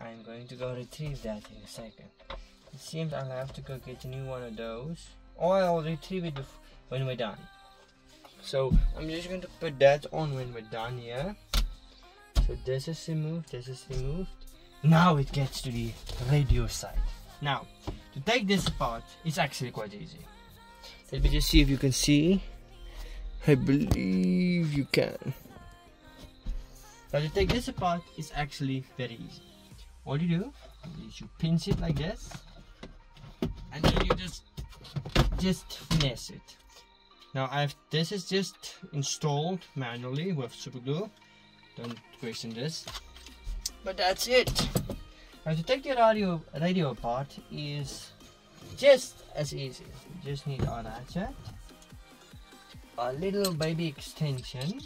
I'm going to go retrieve that in a second. It seems I'll have to go get a new one of those. Or I'll retrieve it when we're done. So I'm just going to put that on when we're done here. So this is removed, this is removed. Now it gets to the radio side. Now, to take this apart, it's actually quite easy. Let me just see if you can see. I believe you can. Now to take this apart is actually very easy. All you do is you pinch it like this, and then you just just finesse it. Now I've this is just installed manually with super glue. Don't question this. But that's it. Now to take the radio radio apart is just as easy. You just need a ratchet, a little baby extension,